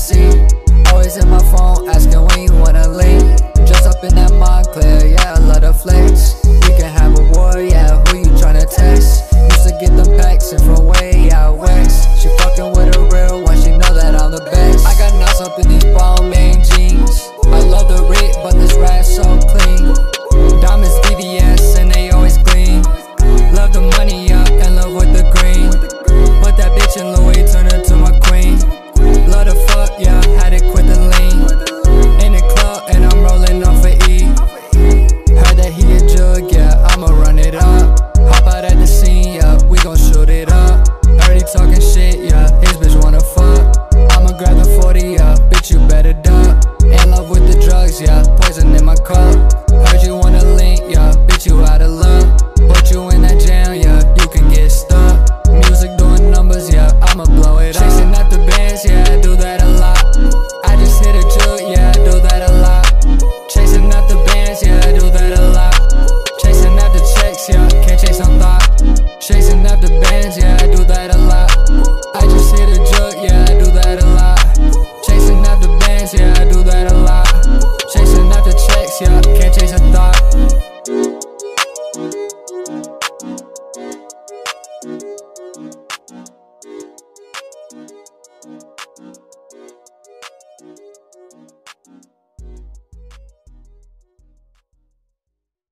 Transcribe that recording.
see. Always in my phone, asking when you wanna leave. Dress up in that Moncler, yeah, a lot of flakes. We can have a war, yeah, who you tryna test? Used to get them packs in from way thank you